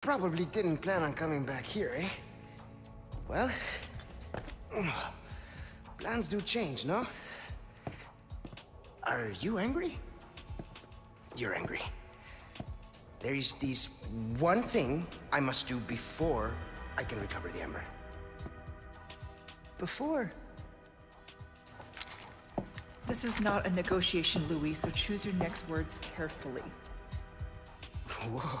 Probably didn't plan on coming back here, eh? Well, plans do change, no? Are you angry? You're angry. There is this one thing I must do before I can recover the Amber. Before. This is not a negotiation, Luis, so choose your next words carefully. Whoa.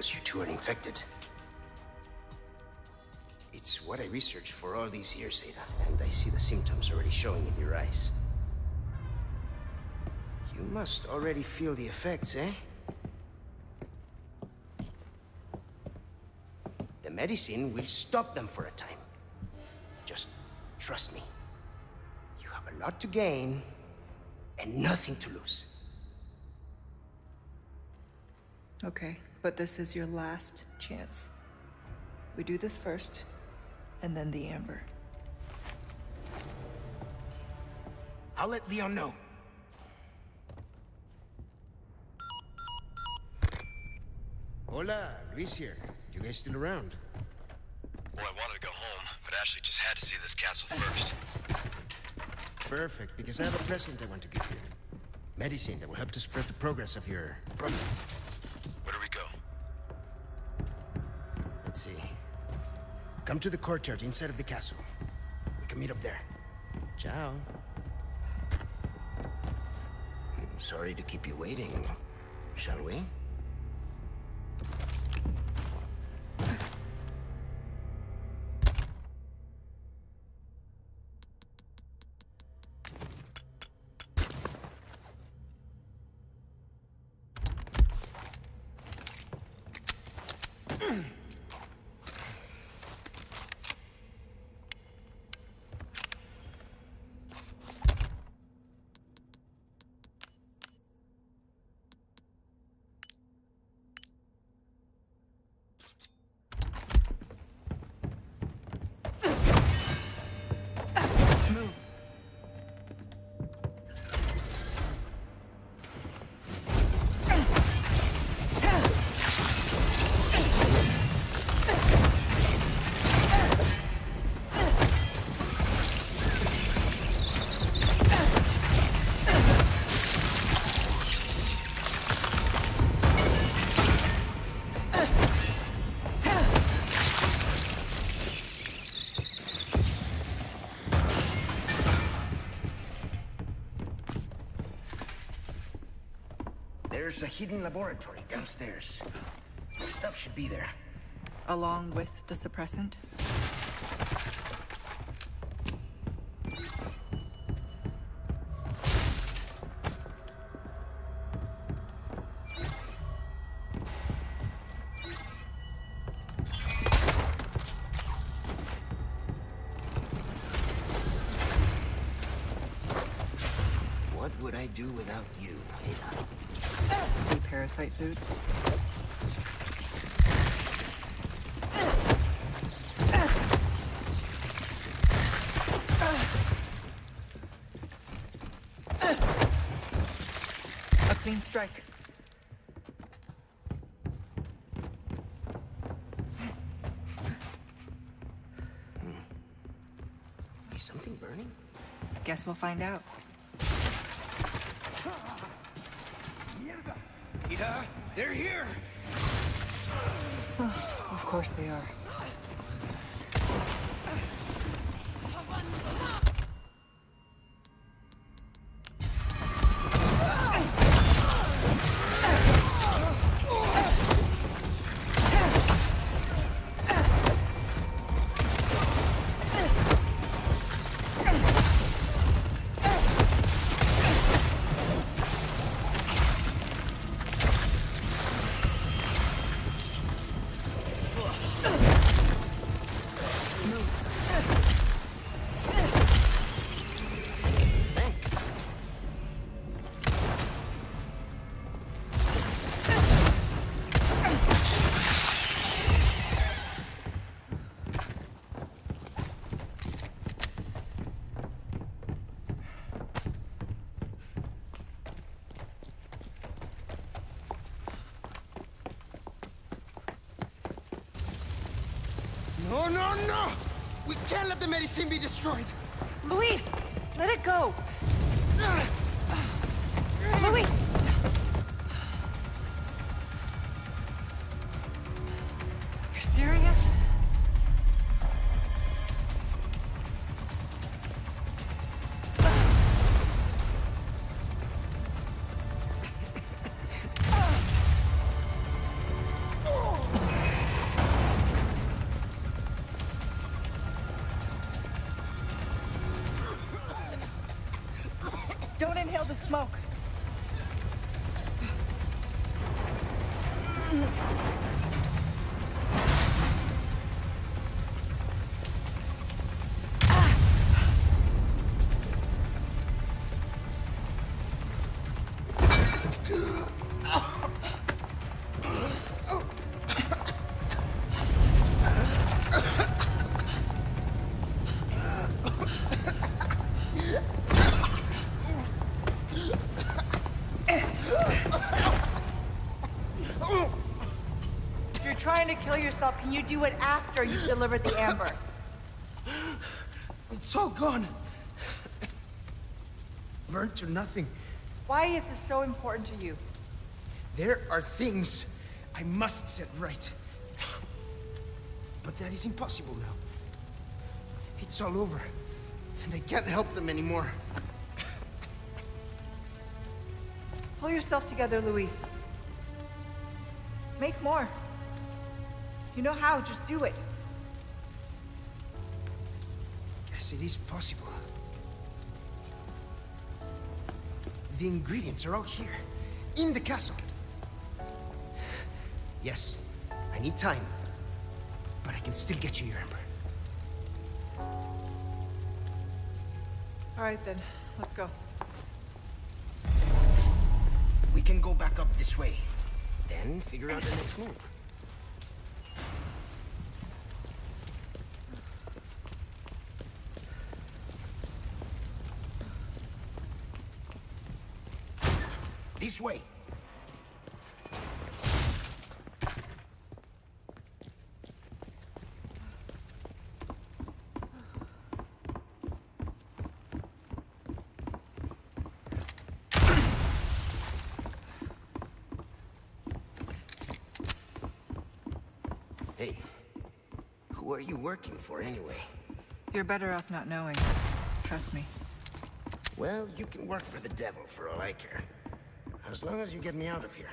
Because you two are infected. It's what I researched for all these years, Ada, and I see the symptoms already showing in your eyes. You must already feel the effects, eh? The medicine will stop them for a time. Just trust me. You have a lot to gain and nothing to lose. Okay, but this is your last chance. We do this first, and then the Amber. I'll let Leon know. Hola, Luis here. You guys still around? Well, I wanted to go home, but Ashley just had to see this castle first. Perfect, because I have a present I want to give you. Medicine that will help to suppress the progress of your Come to the courtyard inside of the castle. We can meet up there. Ciao. I'm sorry to keep you waiting. Shall we? Hidden laboratory downstairs. The stuff should be there. Along with the suppressant? What would I do without you, Ada? Parasite food? A clean strike. Hmm. Is something burning? Guess we'll find out. Ada, they're here! Of course they are. No, no, no! We can't let the medicine be destroyed! Luis, let it go. Ah! Luis. Smoke. Yourself, can you do it after you've delivered the amber? It's all gone. Burned to nothing. Why is this so important to you? There are things I must set right. But that is impossible now. It's all over. And I can't help them anymore. Pull yourself together, Luis. Make more. You know how, just do it. Yes, it is possible. The ingredients are all here, in the castle. Yes, I need time, but I can still get you your amber. All right then, let's go. We can go back up this way, then figure out the next move. This way. Hey, who are you working for anyway? You're better off not knowing. Trust me. Well, you can work for the devil for all I care. As long as you get me out of here.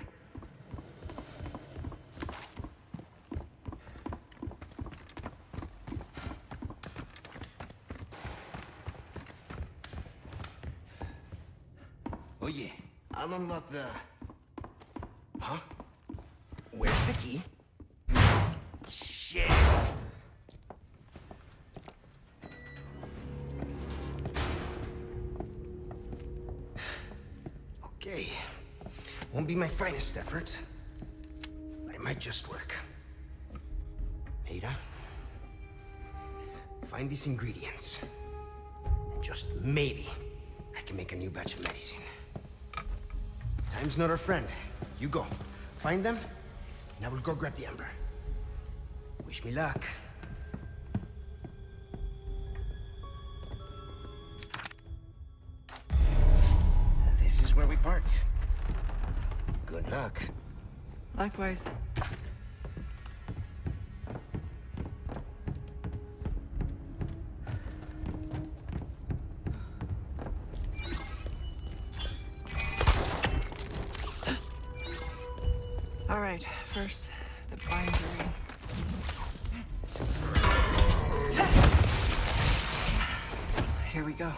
Oh yeah, I'll unlock the... Huh? Where's the key? Shit! Okay. Won't be my finest effort, but it might just work. Ada, find these ingredients. And just maybe I can make a new batch of medicine. Time's not our friend. You go. Find them, and I will go grab the amber. Wish me luck. Likewise. All right, first, the bindery. Here we go.